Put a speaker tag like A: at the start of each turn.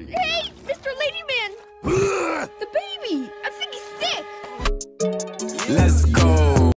A: Ladyman.
B: Hey, Mr. Ladyman! the baby! I think he's sick!
C: Let's go.